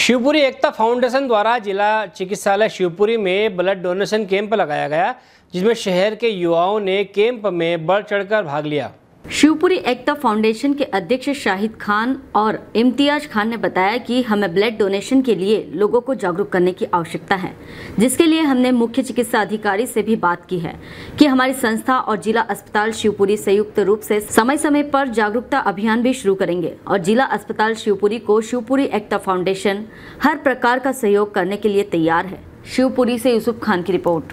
शिवपुरी एकता foundation द्वारा जिला चिकित्सालय शिवपुरी में ब्लड डोनेशन कैंप लगाया गया, जिसमें शहर के युवाओं ने कैंप में बढ़ चढ़कर भाग लिया। शिवपुरी एकता फाउंडेशन के अध्यक्ष शाहिद खान और इम्तियाज़ खान ने बताया कि हमें ब्लड डोनेशन के लिए लोगों को जागरूक करने की आवश्यकता है, जिसके लिए हमने मुख्य चिकित्सा अधिकारी से भी बात की है कि हमारी संस्था और जिला अस्पताल शिवपुरी संयुक्त रूप से समय समय पर जागरूकता अभियान भी शुरू करेंगे और जिला अस्पताल शिवपुरी को शिवपुरी एकता फाउंडेशन हर प्रकार का सहयोग करने के लिए तैयार है। शिवपुरी से यूसुफ खान की रिपोर्ट।